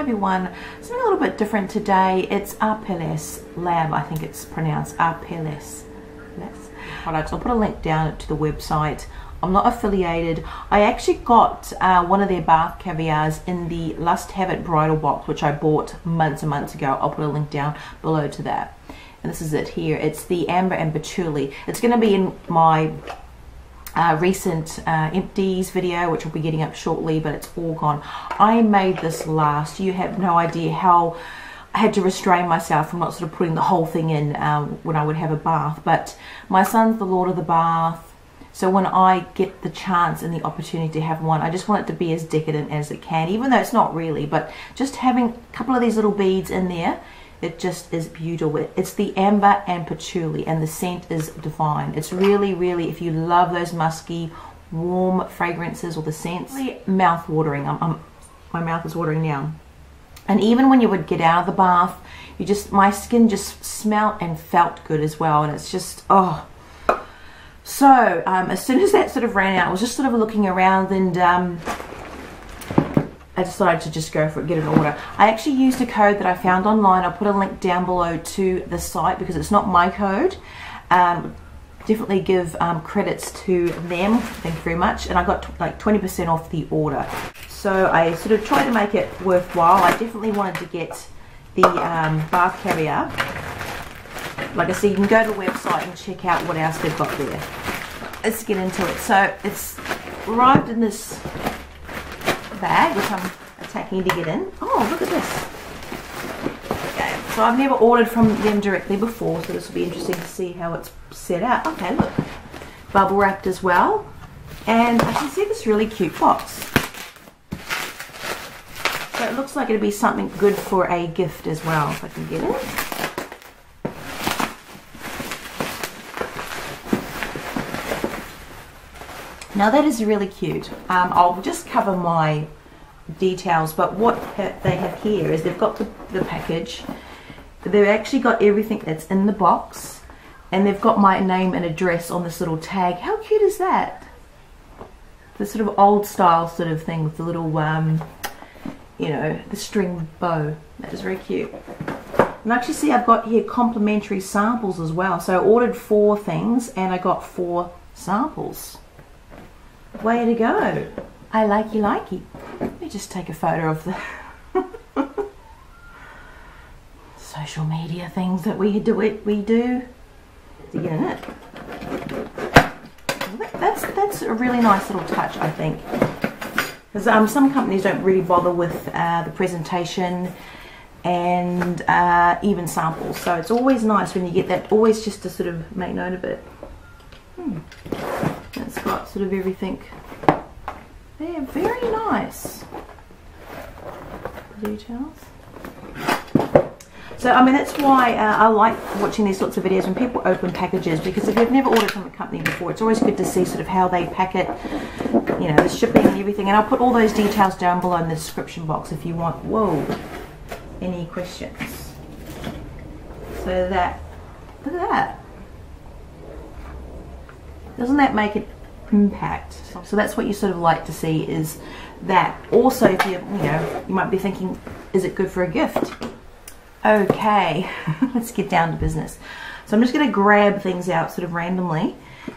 Hi everyone, something a little bit different today. It's Appelles Lab, I think it's pronounced Appelles products. I'll put a link down to the website. I'm not affiliated. I actually got uh, one of their bath caviars in the Lust Have It bridal box, which I bought months and months ago. I'll put a link down below to that. And this is it here. It's the amber and patchouli. It's going to be in my uh, recent uh, empties video which will be getting up shortly but it's all gone. I made this last. You have no idea how I had to restrain myself from not sort of putting the whole thing in um, when I would have a bath. But my son's the lord of the bath so when I get the chance and the opportunity to have one I just want it to be as decadent as it can even though it's not really but just having a couple of these little beads in there it just is beautiful. It's the amber and patchouli and the scent is divine. It's really, really, if you love those musky, warm fragrances or the scents, really mouth watering. I'm, I'm, my mouth is watering now. And even when you would get out of the bath, you just, my skin just smelled and felt good as well. And it's just, oh. So um, as soon as that sort of ran out, I was just sort of looking around and um, I decided to just go for it, get an order. I actually used a code that I found online. I'll put a link down below to the site because it's not my code. Um, definitely give um, credits to them. Thank you very much. And I got like 20% off the order. So I sort of tried to make it worthwhile. I definitely wanted to get the um, bath caviar. Like I said, you can go to the website and check out what else they've got there. Let's get into it. So it's arrived in this bag, which I'm attacking to get in. Oh, look at this. Okay, so I've never ordered from them directly before, so this will be interesting to see how it's set out. Okay, look. Bubble wrapped as well. And I can see this really cute box. So it looks like it'll be something good for a gift as well, if I can get it. Now that is really cute. Um, I'll just cover my details, but what they have here is they've got the, the package, they've actually got everything that's in the box, and they've got my name and address on this little tag. How cute is that? The sort of old style sort of thing with the little, um, you know, the string bow. That is very cute. And actually see I've got here complimentary samples as well. So I ordered four things and I got four samples. Way to go. I likey likey. Let me just take a photo of the social media things that we do it we do in it. That's that's a really nice little touch I think. Because um, some companies don't really bother with uh, the presentation and uh, even samples. So it's always nice when you get that, always just to sort of make note of it. Hmm. Sort of everything they're very nice. Details. So, I mean, that's why uh, I like watching these sorts of videos when people open packages because if you've never ordered from a company before, it's always good to see sort of how they pack it, you know, the shipping and everything. And I'll put all those details down below in the description box if you want, whoa, any questions. So that, look at that. Doesn't that make it impact. So that's what you sort of like to see is that. Also, if you, you know, you might be thinking, is it good for a gift? Okay, let's get down to business. So I'm just going to grab things out sort of randomly.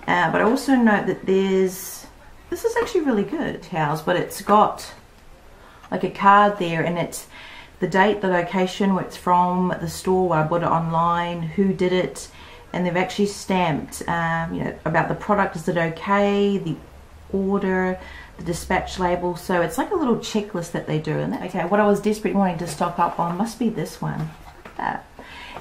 Uh, but I also note that there's, this is actually really good, towels, but it's got like a card there and it's the date, the location, where it's from, the store, where I bought it online, who did it, and they've actually stamped um, you know about the product is it okay the order the dispatch label. So it's like a little checklist that they do. And okay what I was desperately wanting to stock up on must be this one. That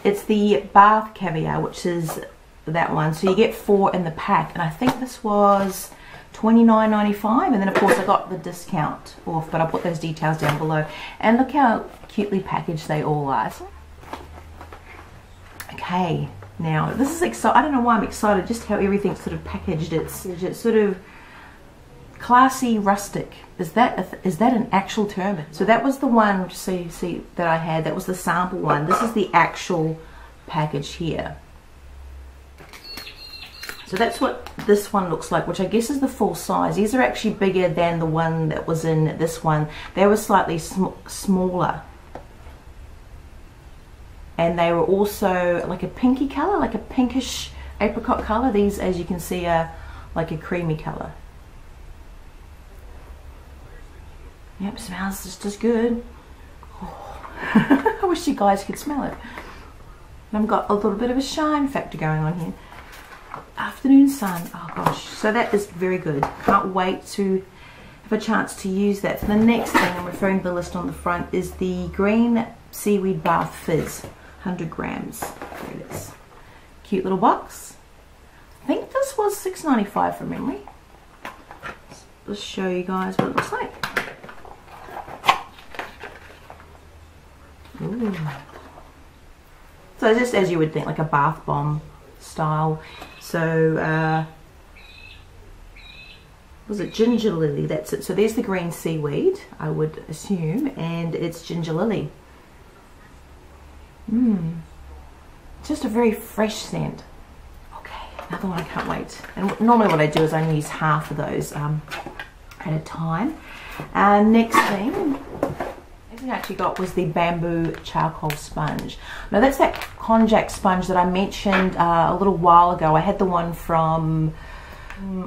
it's the bath caviar which is that one. So you get four in the pack. And I think this was $29.95 and then of course I got the discount off but I'll put those details down below. And look how cutely packaged they all are. Okay now. This is exciting. I don't know why I'm excited, just how everything's sort of packaged. It's, mm-hmm. it's sort of classy rustic. Is that is that an actual term? So that was the one, see, see, that I had. That was the sample one. This is the actual package here. So that's what this one looks like, which I guess is the full size. These are actually bigger than the one that was in this one. They were slightly sm smaller and they were also like a pinky color, like a pinkish apricot color. These, as you can see, are like a creamy color. Yep, smells just as good. Oh. I wish you guys could smell it. And I've got a little bit of a shine factor going on here. Afternoon sun, oh gosh. So that is very good. Can't wait to have a chance to use that. The next thing I'm referring to the list on the front is the green seaweed bath fizz. 100 grams. There it is. Cute little box. I think this was $6.95 from memory. Let's show you guys what it looks like. Ooh. So just as you would think, like a bath bomb style. So, uh, was it ginger lily? That's it. So there's the green seaweed, I would assume, and it's ginger lily. Mmm. Just a very fresh scent. Okay, another one I can't wait. And normally what I do is I only use half of those um, at a time. And next thing, I actually got was the bamboo charcoal sponge. Now that's that konjac sponge that I mentioned uh, a little while ago. I had the one from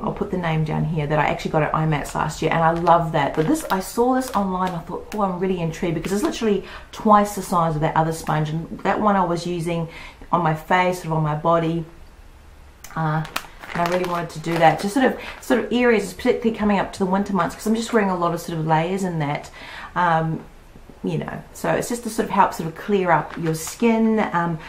I'll put the name down here that I actually got at IMATS last year and I love that. But this I saw this online I thought oh I'm really intrigued because it's literally twice the size of that other sponge and that one I was using on my face or on my body uh, and I really wanted to do that. Just sort of sort of areas particularly coming up to the winter months because I'm just wearing a lot of sort of layers in that um, you know. So it's just to sort of help sort of clear up your skin um,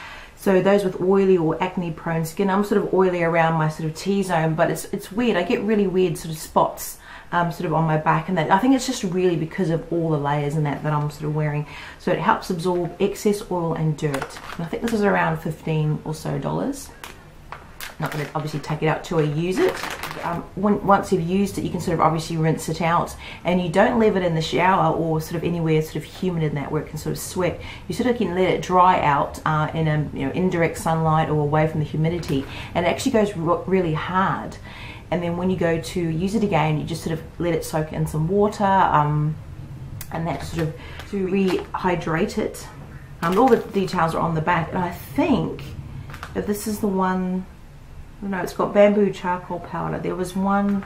so those with oily or acne prone skin, I'm sort of oily around my sort of T-zone, but it's, it's weird. I get really weird sort of spots um, sort of on my back and that. I think it's just really because of all the layers and that that I'm sort of wearing. So it helps absorb excess oil and dirt. And I think this is around 15 or so dollars not going to obviously take it out you use it. Um, when, once you've used it, you can sort of obviously rinse it out and you don't leave it in the shower or sort of anywhere sort of humid in that where it can sort of sweat. You sort of can let it dry out uh, in a you know indirect sunlight or away from the humidity and it actually goes really hard. And then when you go to use it again, you just sort of let it soak in some water um, and that sort of to rehydrate it. Um, all the details are on the back and I think if this is the one no, it's got bamboo charcoal powder. There was one,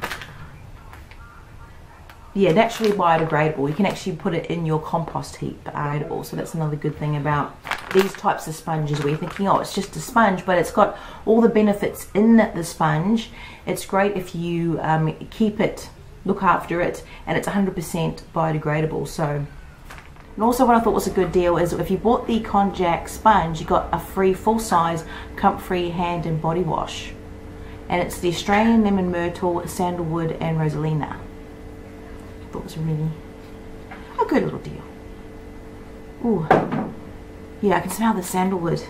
yeah, naturally biodegradable. You can actually put it in your compost heap biodegradable. So that's another good thing about these types of sponges where you're thinking, oh, it's just a sponge, but it's got all the benefits in the sponge. It's great if you um, keep it, look after it, and it's 100% biodegradable. So and also what I thought was a good deal is if you bought the Konjac sponge, you got a free full-size comfrey hand and body wash and it's the Australian lemon myrtle, sandalwood and rosalina. I thought it was really a good little deal. Ooh, yeah, I can smell the sandalwood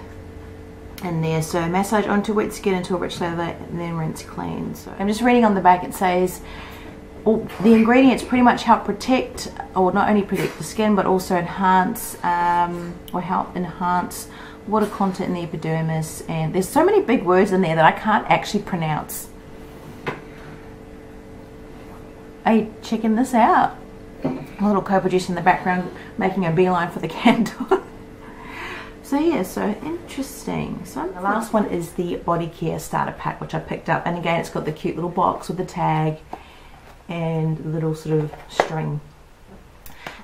in there. So massage onto wet skin until rich lather and then rinse clean. So I'm just reading on the back it says the ingredients pretty much help protect or not only protect the skin but also enhance um, or help enhance water content in the epidermis and there's so many big words in there that I can't actually pronounce. Are you checking this out? A little co-producer in the background making a beeline for the candle. so yeah, so interesting. So the last one is the body care starter pack which I picked up and again it's got the cute little box with the tag and little sort of string.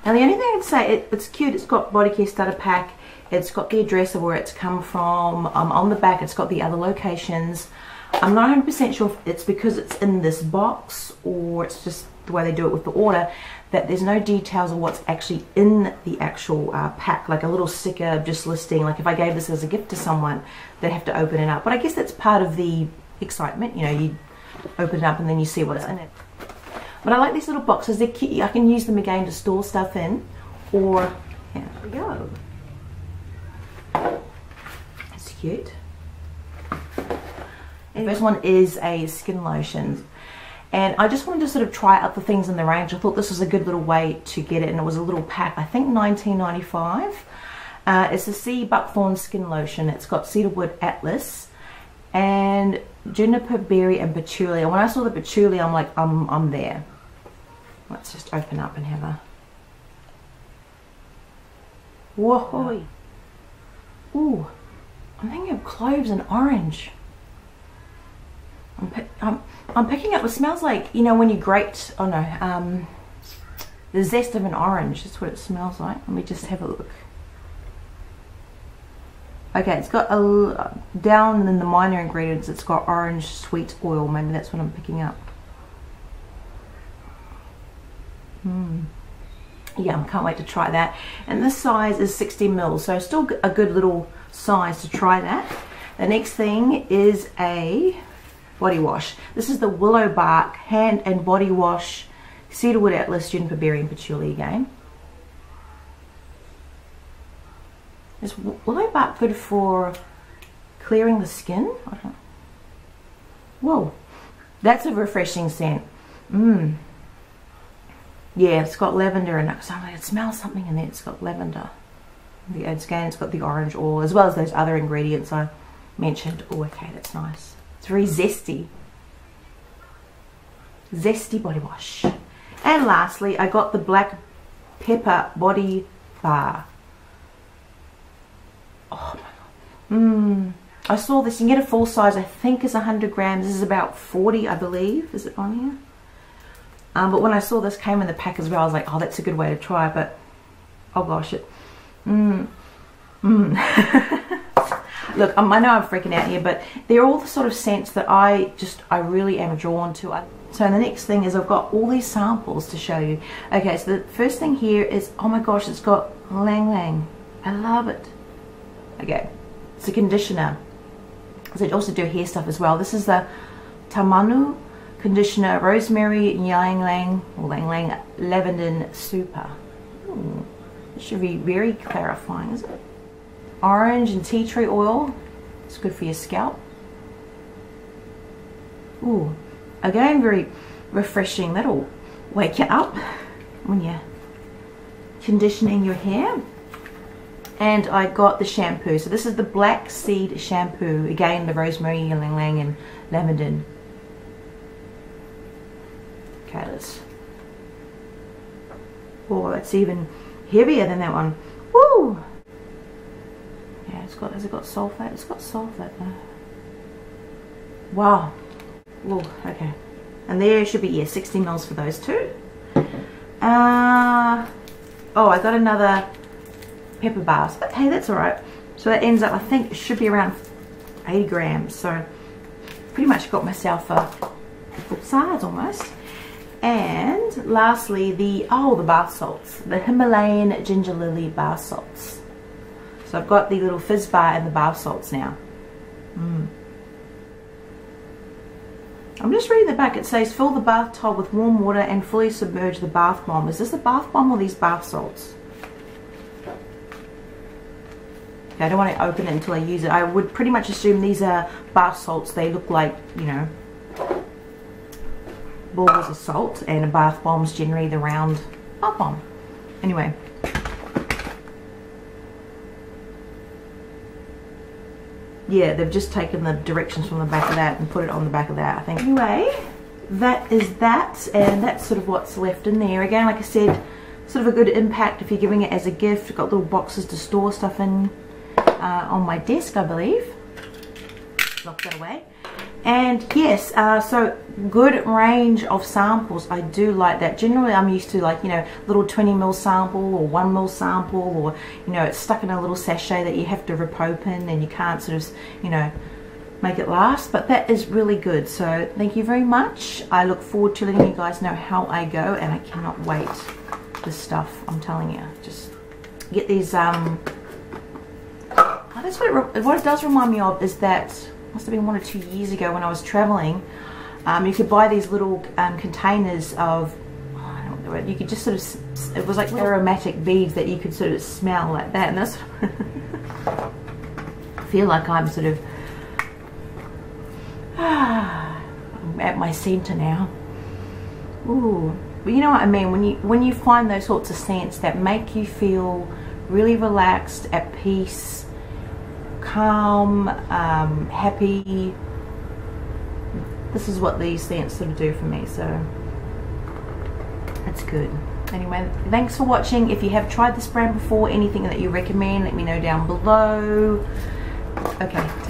Now the only thing I'd say, it, it's cute, it's got body care starter pack it's got the address of where it's come from. Um, on the back, it's got the other locations. I'm not 100% sure if it's because it's in this box or it's just the way they do it with the order that there's no details of what's actually in the actual uh, pack, like a little sticker just listing, like if I gave this as a gift to someone, they'd have to open it up. But I guess that's part of the excitement, you know, you open it up and then you see what's in it. But I like these little boxes, they're cute. I can use them again to store stuff in, or, yeah, here we go cute. And the first one is a skin lotion. And I just wanted to sort of try out the things in the range. I thought this was a good little way to get it. And it was a little pack, I think 19.95. Uh, it's a sea buckthorn skin lotion. It's got cedarwood atlas and juniper berry and patchouli. And when I saw the patchouli, I'm like, I'm, I'm there. Let's just open up and have a... Whoa! Ooh, I'm thinking of cloves and orange. I'm, I'm, I'm picking up, it smells like, you know, when you grate, oh no, um, the zest of an orange. That's what it smells like. Let me just have a look. Okay, it's got a, down in the minor ingredients, it's got orange sweet oil. Maybe that's what I'm picking up. Hmm. Yeah, I can't wait to try that. And this size is 60 mils, so still a good little size to try that. The next thing is a body wash. This is the Willow Bark Hand and Body Wash Cedarwood Atlas Juniper Berry and Patchouli again. Is willow bark good for clearing the skin? Whoa, that's a refreshing scent. Mmm. Yeah, it's got lavender in it. So it smells something in there. It's got lavender. The again, it's got the orange oil as well as those other ingredients I mentioned. Oh, okay, that's nice. It's very zesty. Zesty body wash. And lastly, I got the black pepper body bar. Oh my god. Mmm. I saw this. You can get a full size. I think is 100 grams. This is about 40, I believe. Is it on here? Um, but when I saw this came in the pack as well, I was like, oh, that's a good way to try. But oh gosh, it. Mmm. Mmm. Look, um, I know I'm freaking out here, but they're all the sort of scents that I just, I really am drawn to. So the next thing is I've got all these samples to show you. Okay, so the first thing here is, oh my gosh, it's got Lang Lang. I love it. Okay, it's a conditioner. So I also do hair stuff as well. This is the Tamanu conditioner, rosemary, ylang lang, or lang lang, lavender super. Ooh, should be very clarifying, is it? Orange and tea tree oil. It's good for your scalp. Ooh, again, very refreshing. That'll wake you up when you're conditioning your hair. And I got the shampoo. So this is the black seed shampoo. Again, the rosemary, ylang ylang, and lavender. Okay, let's. Oh, it's even heavier than that one. Woo! Yeah, it's got, has it got sulfate? It's got sulfate though. Wow. Oh, okay. And there should be, yeah, 60 mils for those two. Uh, oh, I got another pepper bars. But hey, that's alright. So that ends up, I think, should be around 80 grams. So pretty much got myself a full size almost. And lastly, the, oh, the bath salts. The Himalayan Ginger Lily bath salts. So I've got the little fizz bar and the bath salts now. Mm. I'm just reading the back. It says, fill the bathtub with warm water and fully submerge the bath bomb. Is this a bath bomb or these bath salts? Okay, I don't want to open it until I use it. I would pretty much assume these are bath salts. They look like, you know, balls of salt and a bath bomb's generally the round bath bomb. Anyway. Yeah, they've just taken the directions from the back of that and put it on the back of that, I think. Anyway, that is that, and that's sort of what's left in there. Again, like I said, sort of a good impact if you're giving it as a gift. Got little boxes to store stuff in uh, on my desk, I believe. Lock that away. And yes, uh, so good range of samples. I do like that. Generally, I'm used to like, you know, little 20 ml sample or 1 ml sample or, you know, it's stuck in a little sachet that you have to rip open and you can't sort of, you know, make it last. But that is really good. So thank you very much. I look forward to letting you guys know how I go and I cannot wait this stuff. I'm telling you. Just get these, um, oh, that's what it, what it does remind me of is that must have been one or two years ago when I was traveling. Um, you could buy these little um, containers of, oh, you could just sort of, it was like aromatic beads that you could sort of smell like that. And that's, I feel like I'm sort of, I'm at my center now. Ooh, but you know what I mean? When you, when you find those sorts of scents that make you feel really relaxed, at peace, calm, um, happy. This is what these scents sort of do for me, so that's good. anyway thanks for watching if you have tried this brand before anything that you recommend let me know down below okay